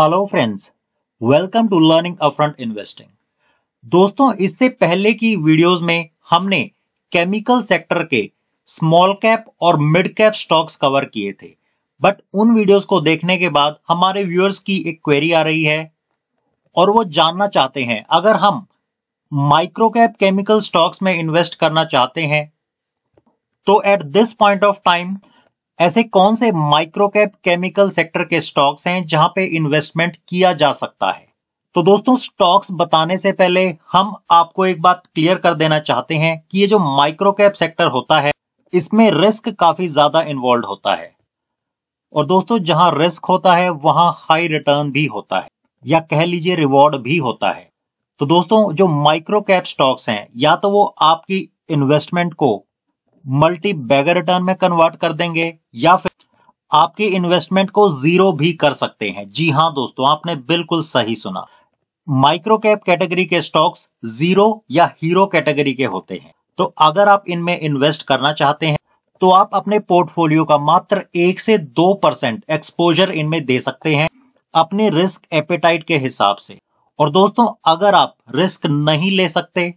Hello friends welcome to learning upfront investing दोस्तों, इससे पहले की वीडियोस में हमने केमिकल सेक्टर के स्मॉल कैप और मिड कैप स्टॉक्स कवर किए थे। बट उन वीडियोस को देखने के बाद हमारे व्यूअर्स की एक क्वेरी आ रही है और वो जानना चाहते हैं, अगर हम माइक्रो कैप केमिकल स्टॉक्स में इन्वेस्ट करना चाहते हैं तो at this point of time ऐसे कौन से माइक्रो कैप केमिकल सेक्टर के स्टॉक्स हैं जहाँ पे इन्वेस्टमेंट किया जा सकता है? तो दोस्तों स्टॉक्स बताने से पहले हम आपको एक बात क्लियर कर देना चाहते हैं कि ये जो माइक्रो कैप सेक्टर होता है, इसमें रिस्क काफ़ी ज़्यादा इन्वॉल्व होता है। और दोस्तों, जहाँ रिस्क होता है, वहाँ हाई रिटर्न भी होता है, या कह लीजिए रिवॉर्ड भी होता है। तो दोस्तों, जो माइक्रो कैप स्टॉक्स हैं, या तो वो आपकी इन्वेस्टमेंट को मल्टी बैगर रिटर्न में कन्वर्ट कर देंगे, या फिर आपकी इन्वेस्टमेंट को ज़ीरो भी कर सकते हैं। जी हाँ दोस्तों, आपने बिल्कुल सही सुना। माइक्रो कैप कैटेगरी के स्टॉक्स ज़ीरो या हीरो कैटेगरी के होते हैं। तो अगर आप इनमें इन्वेस्ट करना चाहते हैं तो आप अपने पोर्टफोलियो का मात्र एक से दो परसेंट एक्सपोजर इनमें दे सकते हैं अपने रिस्क एपेटाइट के हिसाब से। और दोस्तों, अगर आप रिस्क नहीं ले सकते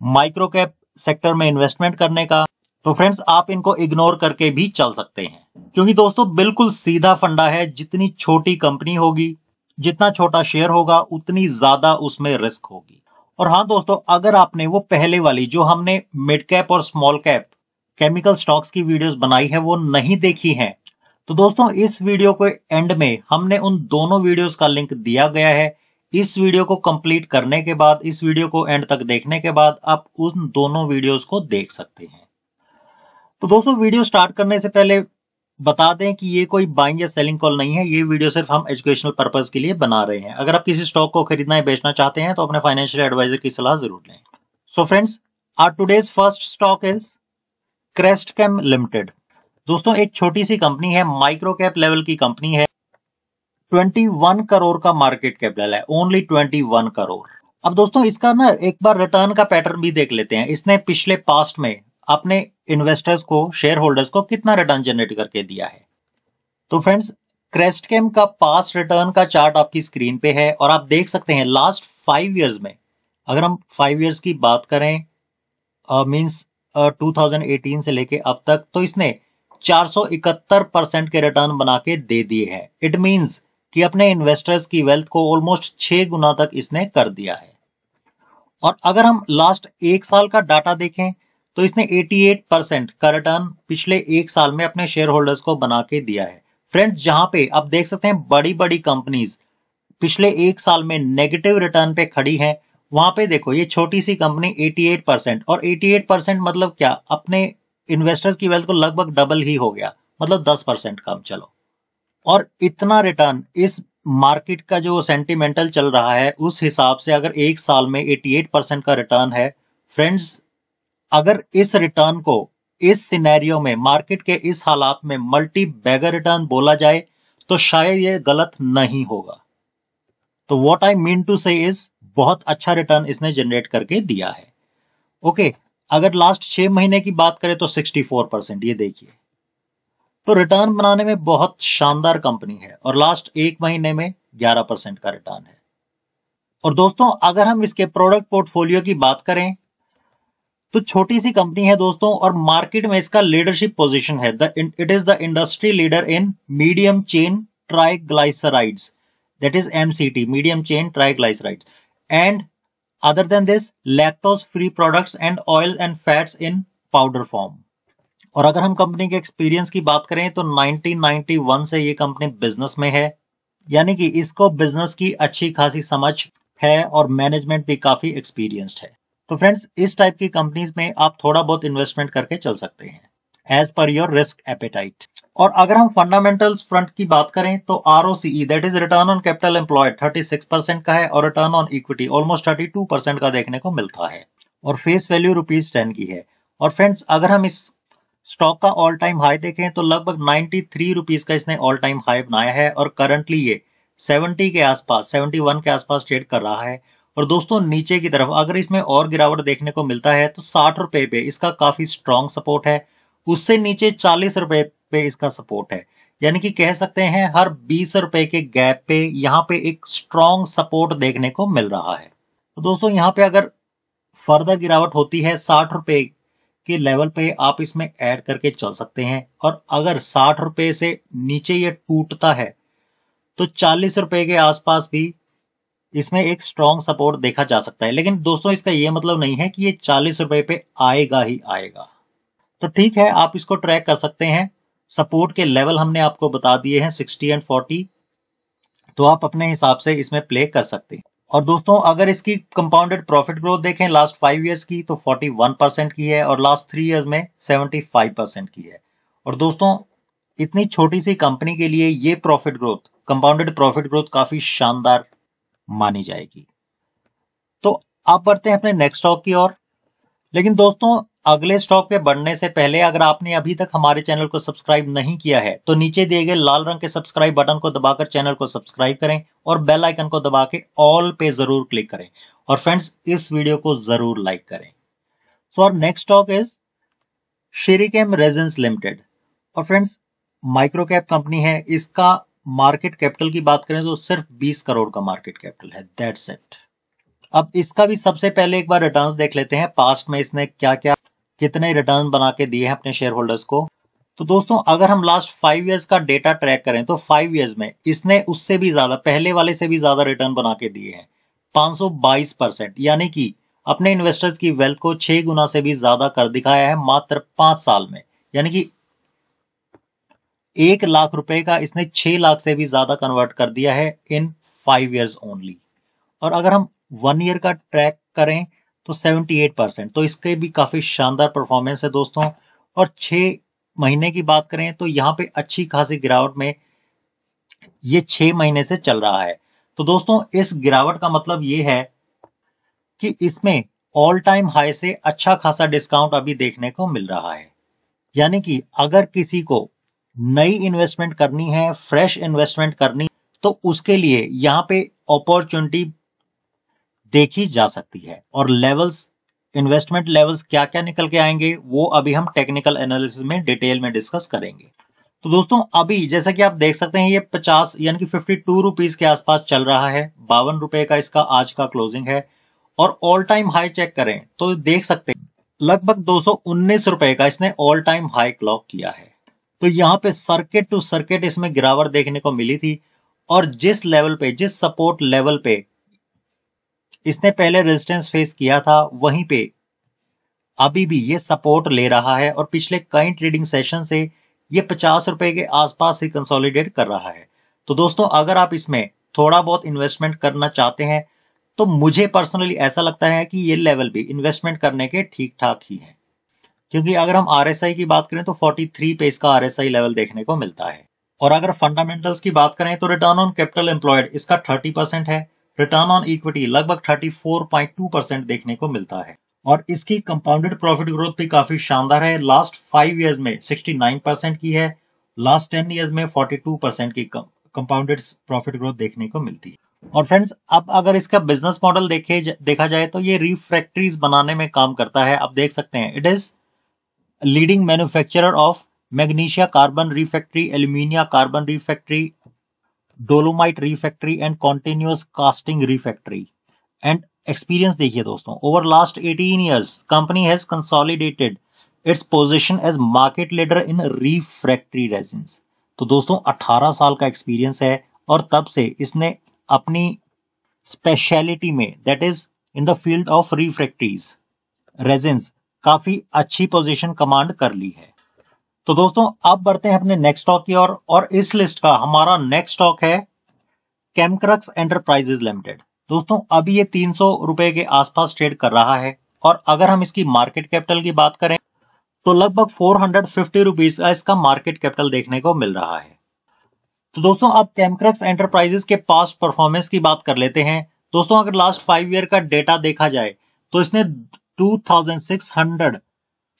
माइक्रो कैप सेक्टर में इन्वेस्टमेंट करने का तो फ्रेंड्स आप इनको इग्नोर करके भी चल सकते हैं। क्योंकि दोस्तों, बिल्कुल सीधा फंडा है, जितनी छोटी कंपनी होगी, जितना छोटा शेयर होगा, उतनी ज़्यादा उसमें रिस्क होगी। और हाँ दोस्तों, अगर आपने वो पहले वाली, जो हमने मिड कैप और स्मॉल कैप केमिकल स्टॉक्स की वीडियोस बनाई है, वो नहीं देखी है तो दोस्तों, इस वीडियो के एंड में हमने उन दोनों वीडियोस का लिंक दिया गया है। इस वीडियो को कंप्लीट करने के बाद, इस वीडियो को एंड तक देखने के बाद, आप उन दोनों वीडियोस को देख सकते हैं। तो दोस्तों, वीडियो स्टार्ट करने से पहले बता दें कि ये कोई बाइंग या सेलिंग कॉल नहीं है। ये वीडियो सिर्फ़ हम एजुकेशनल पर्पज के लिए बना रहे हैं। अगर आप किसी स्टॉक को खरीदना या बेचना चाहते हैं तो अपने फाइनेंशियल एडवाइजर की सलाह ज़रूर लें। So friends our today's first stock is Crest Chem limited दोस्तों, एक छोटी सी कंपनी है माइक्रो कैप लेवल की कंपनी है। 21 करोड़ का मार्केट कैपिटल है ओनली 21 करोड़ अब दोस्तों, इसका ना एक बार रिटर्न का पैटर्न भी देख लेते हैं। इसने पिछले पास्ट में अपने इन्वेस्टर्स को शेयर होल्डर्स को कितना रिटर्न जनरेट करके दिया है? तो फ्रेंड्स क्रेस्ट केम का पास रिटर्न का चार्ट आपकी स्क्रीन पे है और आप देख सकते हैं लास्ट फाइव इयर्स में, अगर हम फाइव इयर्स की बात करें मींस टू थाउज़ेंड एटीन से लेके अब तक तो इसने 471 परसेंट के रिटर्न बना के दे दिए हैं। इट मींस कि अपने इन्वेस्टर्स की वेल्थ को ऑलमोस्ट छह गुना तक इसने कर दिया है। और अगर हम लास्ट एक साल का डाटा देखें तो इसने 88 परसेंट का रिटर्न पिछले एक साल में अपने शेयर होल्डर्स को बना के दिया है। फ्रेंड्स जहाँ पे आप देख सकते हैं बड़ी बड़ी कंपनीज़ पिछले एक साल में नेगेटिव रिटर्न पे खड़ी है। वहाँ पे देखो, ये छोटी सी कंपनी 88 परसेंट और 88 परसेंट मतलब क्या? अपने इन्वेस्टर्स की वेल्थ को लगभग डबल ही हो गया। मतलब 10 परसेंट कम, चलो। और इतना रिटर्न इस मार्केट का जो सेंटिमेंटल चल रहा है, उस हिसाब से अगर एक साल में 88 परसेंट का रिटर्न है फ्रेंड्स अगर इस रिटर्न को इस सिनेरियो में मार्केट के इस हालात में मल्टी बैगर रिटर्न बोला जाए तो शायद ये गलत नहीं होगा। तो what I mean to say is बहुत अच्छा रिटर्न इसने जनरेट करके दिया है। ओके okay, अगर लास्ट छह महीने की बात करें तो 64 परसेंट ये देखिए। तो रिटर्न बनाने में बहुत शानदार कंपनी है और लास्ट एक महीने में 11 परसेंट का रिटर्न है। और दोस्तों अगर हम इसके प्रोडक्ट पोर्टफोलियो की बात करें तो छोटी सी कंपनी है दोस्तों, और मार्केट में इसका लीडरशिप पोजीशन है। It is the industry leader in medium chain triglycerides that is MCT medium chain triglycerides and other than this lactose free products and oil and fats in powder form और अगर हम company के experience की बात करें तो 1991 से ये कंपनी बिज़नेस में है। यानी कि इसको बिज़नेस की अच्छी खासी समझ है और मैनेजमेंट भी काफ़ी एक्सपीरियंस्ड है। तो फ्रेंड्स इस टाइप की कंपनीज़ में आप थोड़ा बहुत इन्वेस्टमेंट करके चल सकते हैं as per your risk appetite और अगर हम फंडामेंटल्स फ्रंट की बात करें तो R that is return on capital employed 36 percent का है और return on equity almost 32 percent का देखने को मिलता है, और फेस वैल्यू रुपीज़ टेन की है। और फ्रेंड्स अगर हम इस स्टॉक का ऑल टाइम हाई देखें तो लगभग 93 रुपीज़ का इसने ऑल टाइम हाई बनाया है, और करंटली ये 70 के आसपास 71 के आसपास ट्रेड कर रहा है और दोस्तों, नीचे की तरफ़ अगर इसमें और गिरावट देखने को मिलता है तो साठ रुपए पे इसका काफ़ी स्ट्रॉन्ग सपोर्ट है। उससे नीचे चालीस रुपए पे इसका सपोर्ट है। यानी कि कह सकते हैं, हर बीस रुपए के गैप पे यहाँ पे एक स्ट्रॉन्ग सपोर्ट देखने को मिल रहा है। तो दोस्तों, यहाँ पे अगर फर्दर गिरावट होती है साठ रुपए के लेवल पे, आप इसमें ऐड करके चल सकते हैं। और अगर साठ रुपए से नीचे ये टूटता है तो चालीस रुपए के आसपास भी इसमें एक स्ट्रॉन्ग सपोर्ट देखा जा सकता है। लेकिन दोस्तों, इसका यह मतलब नहीं है कि ये चालीस रुपए पे आएगा ही आएगा। तो ठीक है, आप इसको ट्रैक कर सकते हैं। सपोर्ट के लेवल हमने आपको बता दिए हैं सिक्सटी एंड फोर्टी तो आप अपने हिसाब से इसमें प्ले कर सकते हैं। और दोस्तों, अगर इसकी कंपाउंडेड प्रॉफिट ग्रोथ देखें लास्ट फाइव इयर्स की तो 41 परसेंट की है और लास्ट थ्री इयर्स में 75 परसेंट की है। और दोस्तों, इतनी छोटी सी कंपनी के लिए ये profit growth compounded profit growth काफ़ी शानदार मानी जाएगी। तो आप बढ़ते हैं अपने नेक्स्ट स्टॉक की ओर। लेकिन दोस्तों, अगले स्टॉक पे बढ़ने से पहले अगर आपने अभी तक हमारे चैनल को सब्सक्राइब नहीं किया है तो नीचे दिए गए लाल रंग के सब्सक्राइब बटन को दबाकर चैनल को सब्सक्राइब करें और बेल आइकन को दबा के ऑल पे ज़रूर क्लिक करें। और फ्रेंड्स इस वीडियो को ज़रूर लाइक करें। So next stock is Shreechem resins limited और फ्रेंड्स माइक्रो कैप कंपनी है, इसका मार्केट कैपिटल की बात करें तो सिर्फ़ 20 करोड़ का मार्केट कैपिटल है दैट्स इट अब इसका भी सबसे पहले एक बार रिटर्न्स देख लेते हैं पास्ट में इसने क्या क्या कितने रिटर्न बना के दिए हैं अपने शेयर होल्डर्स को। तो दोस्तों, अगर हम लास्ट फाइव इयर्स का डेटा ट्रैक करें तो फाइव ईयर्स में इसने उससे भी ज़्यादा, पहले वाले से भी ज़्यादा रिटर्न बना के दिए हैं। 522 परसेंट, यानी कि अपने इन्वेस्टर्स की वेल्थ को छह गुना से भी ज़्यादा कर दिखाया है मात्र पाँच साल में। यानी कि एक लाख रुपए का इसने छह लाख से भी ज़्यादा कन्वर्ट कर दिया है इन फाइव इयर्स ओनली और अगर हम वन ईयर का ट्रैक करें तो 78 परसेंट तो इसके भी काफ़ी शानदार परफॉर्मेंस है दोस्तों। और छह महीने की बात करें तो यहाँ पे अच्छी खासी गिरावट में ये छह महीने से चल रहा है। तो दोस्तों, इस गिरावट का मतलब ये है कि इसमें ऑल टाइम हाई से अच्छा खासा डिस्काउंट अभी देखने को मिल रहा है। यानी कि अगर किसी को नई इन्वेस्टमेंट करनी है फ्रेश इन्वेस्टमेंट करनी तो उसके लिए यहाँ पे अपॉर्चुनिटी देखी जा सकती है। और लेवल्स इन्वेस्टमेंट लेवल्स क्या क्या निकल के आएँगे, वो अभी हम टेक्निकल एनालिसिस में डिटेल में डिस्कस करेंगे। तो दोस्तों, अभी जैसा कि आप देख सकते हैं, ये 50 यानी कि 52 रुपीस के आसपास चल रहा है। बावन रुपए का इसका आज का क्लोजिंग है। और ऑल टाइम हाई चेक करें तो देख सकते हैं, लगभग दो रुपए का इसने ऑल टाइम हाई क्लॉक किया है। तो यहाँ पे सर्किट टू सर्किट इसमें गिरावट देखने को मिली थी और जिस लेवल पे, जिस सपोर्ट लेवल पे इसने पहले रेजिस्टेंस फेस किया था, वहीं पे अभी भी ये सपोर्ट ले रहा है और पिछले कई ट्रेडिंग सेशन से ये पचास रुपए के आसपास ही कंसोलिडेट कर रहा है। तो दोस्तों, अगर आप इसमें थोड़ा बहुत इन्वेस्टमेंट करना चाहते हैं तो मुझे पर्सनली ऐसा लगता है कि ये लेवल भी इन्वेस्टमेंट करने के ठीक ठाक ही है। क्योंकि अगर हम आरएसआई की बात करें तो 43 पे इसका आरएसआई लेवल देखने को मिलता है। और अगर फंडामेंटल्स की बात करें तो रिटर्न ऑन कैपिटल एम्प्लॉयड इसका 30 परसेंट है। रिटर्न ऑन इक्विटी लगभग 34.2 परसेंट देखने को मिलता है। और इसकी कंपाउंडेड प्रॉफिट ग्रोथ भी काफ़ी शानदार है। लास्ट फाइव इयर्स में 69 परसेंट की है। लास्ट टेन इयर्स में 42 परसेंट की कंपाउंडेड प्रॉफिट ग्रोथ देखने को मिलती है। और फ्रेंड्स अब अगर इसका बिज़नेस मॉडल देखे देखा जाए तो ये रिफ्रैक्ट्रीज बनाने में काम करता है। आप देख सकते हैं it is leading manufacturer of magnesia carbon refractory alumina carbon refractory dolomite refractory and continuous casting refractory and experience देखिए दोस्तों over last 18 years company has consolidated its position as market leader in refractory resins तो दोस्तों 18 साल का experience है और तब से इसने अपनी स्पेशलिटी में that is in the field of refractories resins काफ़ी अच्छी पोजीशन कमांड कर ली है। तो दोस्तों अब बढ़ते हैं अपने नेक्स्ट स्टॉक की ओर और, इस लिस्ट का हमारा नेक्स्ट स्टॉक है कैमक्रक्स एंटरप्राइजेज लिमिटेड दोस्तों अभी ये तीन सौ रुपए के आसपास ट्रेड कर रहा है और अगर हम इसकी मार्केट कैपिटल की बात करें तो लगभग फोर हंड्रेड फिफ्टी रुपीज़ का इसका मार्केट कैपिटल देखने को मिल रहा है। तो दोस्तों अब कैमक्रक्स एंटरप्राइजेस के पास्ट परफॉर्मेंस की बात कर लेते हैं। दोस्तों अगर लास्ट फाइव ईयर का डेटा देखा जाए तो इसने 2600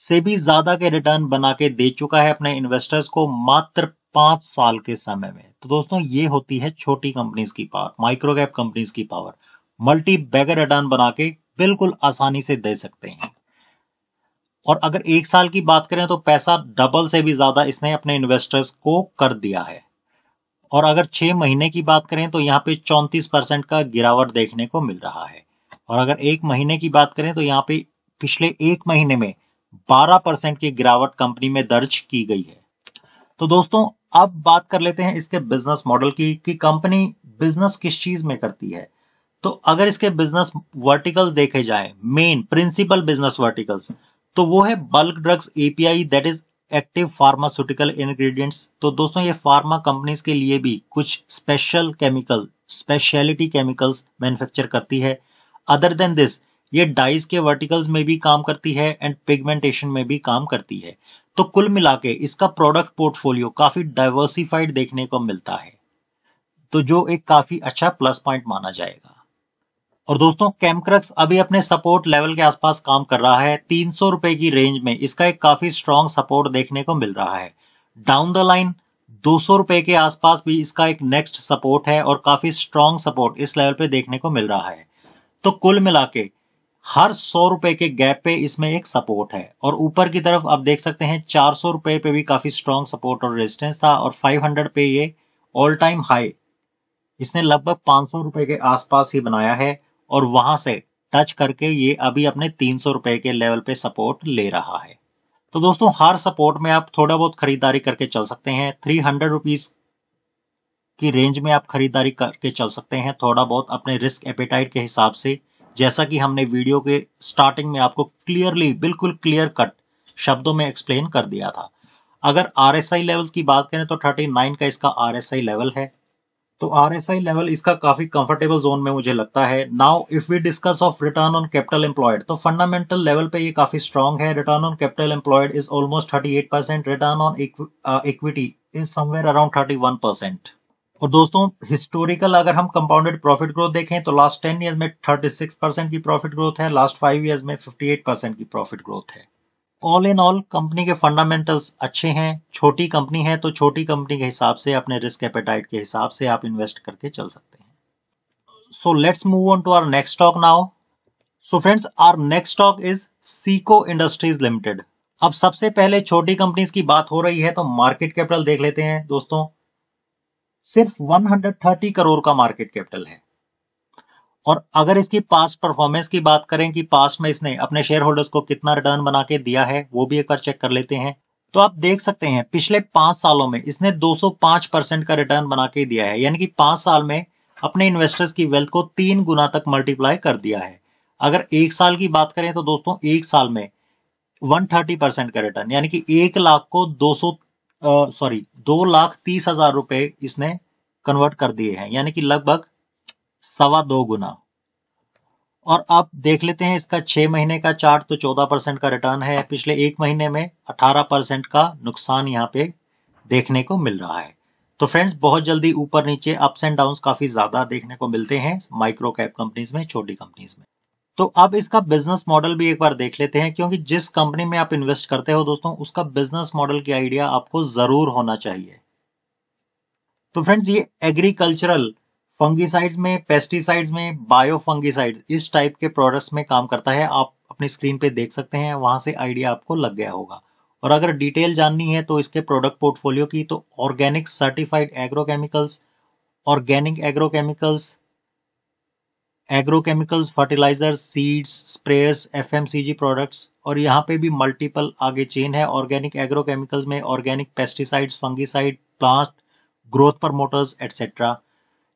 से भी ज़्यादा के रिटर्न बना के दे चुका है अपने इन्वेस्टर्स को मात्र पाँच साल के समय में। तो दोस्तों, ये होती है छोटी कंपनीज़ की पावर माइक्रो कैप कंपनीज़ की पावर मल्टी बैगर रिटर्न बना के बिल्कुल आसानी से दे सकते हैं। और अगर एक साल की बात करें तो पैसा डबल से भी ज़्यादा इसने अपने इन्वेस्टर्स को कर दिया है। और अगर छह महीने की बात करें तो यहाँ पे चौंतीस परसेंट का गिरावट देखने को मिल रहा है। और अगर एक महीने की बात करें तो यहाँ पे पिछले एक महीने में 12 परसेंट की गिरावट कंपनी में दर्ज की गई है। तो दोस्तों, अब बात कर लेते हैं इसके बिज़नेस मॉडल की कि कंपनी बिज़नेस किस चीज़ में करती है। तो अगर इसके बिज़नेस वर्टिकल्स देखे जाए, मेन, प्रिंसिपल बिज़नेस वर्टिकल्स तो वो है bulk drugs API that is active pharmaceutical ingredients तो दोस्तों, ये फार्मा कंपनीज़ के लिए भी कुछ special chemical speciality chemicals manufacture करती है। अदर देन दिस ये डाइस के वर्टिकल्स में भी काम करती है एंड पिगमेंटेशन में भी काम करती है। तो कुल मिला के इसका प्रोडक्ट पोर्टफोलियो काफ़ी डाइवर्सिफाइड देखने को मिलता है। तो जो एक काफ़ी अच्छा प्लस पॉइंट माना जाएगा। और दोस्तों कैमक्रक्स अभी अपने सपोर्ट लेवल के आसपास काम कर रहा है। तीन सौ रुपए की रेंज में इसका एक काफ़ी स्ट्रॉन्ग सपोर्ट देखने को मिल रहा है। डाउन द लाइन दो सौ रुपए के आसपास भी इसका एक नेक्स्ट सपोर्ट है और काफ़ी स्ट्रॉन्ग सपोर्ट इस लेवल पे देखने को मिल रहा है। तो कुल मिला के हर सौ रुपए के गैप पे इसमें एक सपोर्ट है। और ऊपर की तरफ़ आप देख सकते हैं चार सौ रुपए पे भी काफ़ी स्ट्रॉन्ग सपोर्ट और रेजिस्टेंस था और फाइव हंड्रेड पे ये ऑल टाइम हाई इसने लगभग पाँच सौ रुपए के आसपास ही बनाया है और वहाँ से टच करके ये अभी अपने तीन सौ रुपए के लेवल पे सपोर्ट ले रहा है। तो दोस्तों, हर सपोर्ट में आप थोड़ा बहुत खरीदारी करके चल सकते हैं। थ्री हंड्रेड रुपीज़ की रेंज में आप खरीदारी करके चल सकते हैं थोड़ा बहुत अपने रिस्क एपेटाइट के हिसाब से। जैसा कि हमने वीडियो के स्टार्टिंग में आपको क्लियरली बिल्कुल क्लियर कट शब्दों में एक्सप्लेन कर दिया था। अगर आर एस आई लेवल की बात करें तो थर्टी नाइन का इसका आर एस आई लेवल है। तो आर एस आई लेवल इसका काफ़ी कंफर्टेबल जोन में मुझे लगता है। Now if we discuss of return on capital employed तो फंडामेंटल लेवल पे ये काफ़ी स्ट्रॉन्ग है। Return on capital employed is almost thirty eight percent return on equity is somewhere around thirty one percent और दोस्तों हिस्टोरिकल अगर हम compounded profit growth देखें तो लास्ट टेन ईयर्स में थर्टी सिक्स परसेंट की प्रॉफिट ग्रोथ है लास्ट फाइव ईयर्स में फिफ्टी एट परसेंट की प्रॉफिट ग्रोथ है। ऑल इन ऑल कंपनी के फंडामेंटल्स अच्छे हैं, छोटी कंपनी है तो छोटी कंपनी के हिसाब से, अपने रिस्क एपेटाइट के हिसाब से आप इन्वेस्ट करके चल सकते हैं। So let's move on to our next stock now so friends our next stock is Sikko industries limited अब सबसे पहले छोटी कंपनीज़ की बात हो रही है तो मार्केट कैपिटल देख लेते हैं, दोस्तों। सिर्फ़ 130 करोड़ का मार्केट कैपिटल है। और अगर इसकी पास्ट परफॉर्मेंस की बात करें कि पास्ट में इसने अपने शेयर होल्डर्स को कितना रिटर्न बना के दिया है, वो भी एक बार चेक कर लेते हैं। तो आप देख सकते हैं, पिछले पाँच सालों में इसने 205 परसेंट का रिटर्न बना के दिया है। यानी कि पाँच साल में अपने इन्वेस्टर्स की वेल्थ को तीन गुना तक मल्टीप्लाई कर दिया है। अगर एक साल की बात करें तो दोस्तों, एक साल में 130 परसेंट का रिटर्न यानी कि एक लाख को 200 सॉरी दो लाख तीस हज़ार रुपए इसने कन्वर्ट कर दिए हैं। यानी कि लगभग सवा दो गुना। और आप देख लेते हैं इसका छह महीने का चार्ट तो चौदह परसेंट का रिटर्न है। पिछले एक महीने में अठारह परसेंट का नुकसान यहाँ पे देखने को मिल रहा है। तो फ्रेंड्स बहुत जल्दी ऊपर नीचे अप्स एंड डाउन काफ़ी ज़्यादा देखने को मिलते हैं माइक्रो कैप कंपनीज़ में, छोटी कंपनीज़ में। तो अब इसका बिज़नेस मॉडल भी एक बार देख लेते हैं, क्योंकि जिस कंपनी में आप इन्वेस्ट करते हो दोस्तों, उसका बिज़नेस मॉडल की आइडिया आपको ज़रूर होना चाहिए। तो फ्रेंड्स ये एग्रीकल्चरल फंगिसाइड्स में पेस्टिसाइड्स में बायो फंगिसाइड्स इस टाइप के प्रोडक्ट्स में काम करता है। आप अपनी स्क्रीन पे देख सकते हैं, वहाँ से आइडिया आपको लग गया होगा। और अगर डिटेल जाननी है तो इसके प्रोडक्ट पोर्टफोलियो की तो organic certified agrochemicals organic agrochemicals agrochemicals fertiliser seeds sprayers FMCG products और यहाँ पे भी मल्टीपल आगे चेन है ऑर्गेनिक एग्रोकेमिकल्स में organic pesticides fungicide plant growth promoters etcetera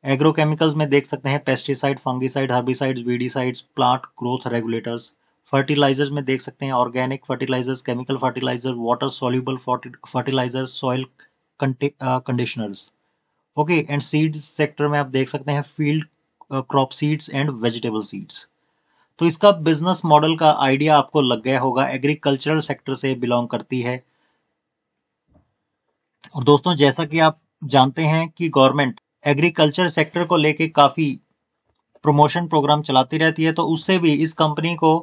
agrochemicals में देख सकते हैं pesticide fungicide herbicides weedicides plant growth regulators fertilisers में देख सकते हैं organic fertilisers chemical fertiliser water soluble fertilisers soil conditioners okay and seeds sector में आप देख सकते हैं field crop seeds and vegetable seeds तो इसका बिज़नेस मॉडल का आइडिया आपको लग गया होगा एग्रीकल्चरल सेक्टर से बिलोंग करती है। और दोस्तों, जैसा कि आप जानते हैं कि गवर्नमेंट एग्रीकल्चर सेक्टर को लेके काफ़ी प्रमोशन प्रोग्राम चलाती रहती है तो उससे भी इस कंपनी को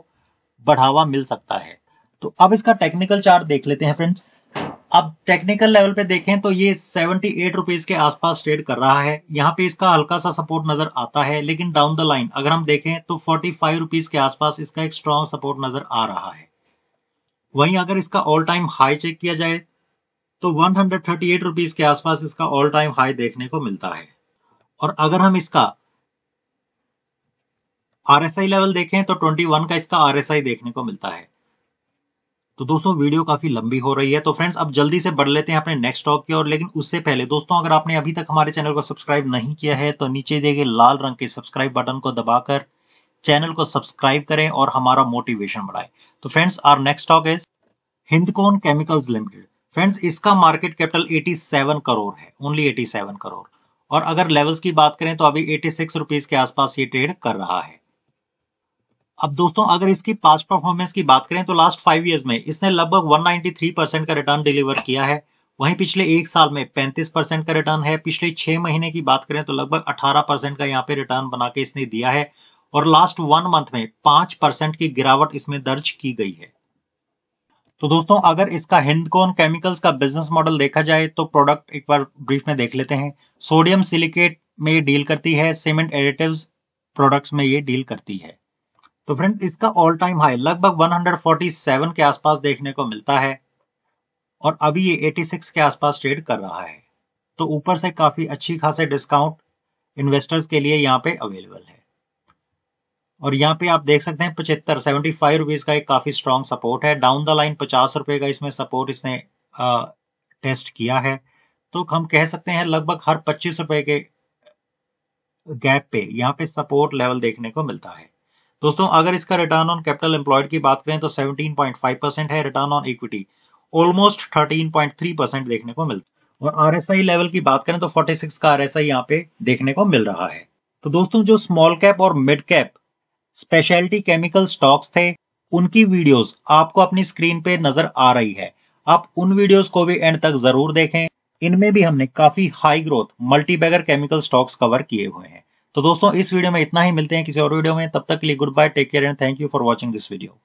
बढ़ावा मिल सकता है। तो अब इसका टेक्निकल चार्ट देख लेते हैं फ्रेंड्स अब टेक्निकल लेवल पे देखें तो ये सेवेंटी एट रुपीज़ के आसपास ट्रेड कर रहा है। यहाँ पे इसका हल्का सा सपोर्ट नज़र आता है, लेकिन डाउन द लाइन अगर हम देखें तो फोर्टी फाइव रुपीज़ के आसपास इसका एक स्ट्रॉन्ग सपोर्ट नज़र आ रहा है। वहीं अगर इसका ऑल टाइम हाई चेक किया जाए तो one hundred thirty eight rupees के आसपास इसका ऑल टाइम हाई देखने को मिलता है। और अगर हम इसका आरएसआई लेवल देखें तो 21 का इसका आरएसआई देखने को मिलता है। तो दोस्तों, वीडियो काफ़ी लंबी हो रही है तो फ्रेंड्स अब जल्दी से बढ़ लेते हैं अपने नेक्स्ट स्टॉक की ओर। लेकिन उससे पहले दोस्तों, अगर आपने अभी तक हमारे चैनल को सब्सक्राइब नहीं किया है तो नीचे दिए गए लाल रंग के सब्सक्राइब बटन को दबाकर चैनल को सब्सक्राइब करें और हमारा मोटिवेशन बढ़ाए। तो friends our next stock is Hindcon chemicals limited friends इसका मार्केट कैपिटल 87 करोड़ है ओनली 87 करोड़ और अगर लेवल्स की बात करें तो अभी 86 रुपीस के आसपास ये ट्रेड कर रहा है। अब दोस्तों, अगर इसकी पास्ट परफॉर्मेंस की बात करें तो लास्ट फाइव इयर्स में इसने लगभग 193 परसेंट का रिटर्न डिलीवर किया है। वहीं पिछले एक साल में 35 परसेंट का रिटर्न है। पिछले छह महीने की बात करें तो लगभग 18 परसेंट का यहाँ पे रिटर्न बना के इसने दिया है। और लास्ट वन मंथ में पाँच परसेंट की गिरावट इसमें दर्ज की गई है। तो दोस्तों, अगर इसका हिंदकोन केमिकल्स का बिज़नेस मॉडल देखा जाए तो प्रोडक्ट एक बार ब्रीफ में देख लेते हैं। सोडियम सिलिकेट में डील करती है सीमेंट एडिटिव्स प्रोडक्ट्स में ये डील करती है। तो फ्रेंड इसका ऑल टाइम हाई लगभग 147 के आसपास देखने को मिलता है और अभी ये 86 के आसपास ट्रेड कर रहा है। तो ऊपर से काफ़ी अच्छी खासे डिस्काउंट इन्वेस्टर्स के लिए यहाँ पे अवेलेबल है। और यहाँ पे आप देख सकते हैं पचहत्तर सेवेंटी फाइव रुपीज़ का एक काफ़ी स्ट्रॉन्ग सपोर्ट है। डाउन द लाइन पचास रुपए का इसमें सपोर्ट इसने आ, टेस्ट किया है। तो हम कह सकते हैं लगभग हर पच्चीस रुपए के गैप पे यहाँ पे सपोर्ट लेवल देखने को मिलता है। दोस्तों, अगर इसका रिटर्न ऑन कैपिटल एम्प्लॉयड की बात करें तो 17.5 परसेंट है return on equity almost 13.3 percent देखने को मिलता है। और आरएसआई लेवल की बात करें तो 46 का आरएसआई यहाँ पे देखने को मिल रहा है। तो दोस्तों, जो स्मॉल कैप और mid cap speciality chemical stocks थे, उनकी वीडियोस आपको अपनी स्क्रीन पे नज़र आ रही है। आप उन वीडियोस को भी एंड तक ज़रूर देखें। इनमें भी हमने काफ़ी high growth multibagger chemical stocks cover किए हुए हैं। तो दोस्तों, इस वीडियो में इतना ही। मिलते हैं किसी और वीडियो में। तब तक के लिए good bye take care and thank you for watching this video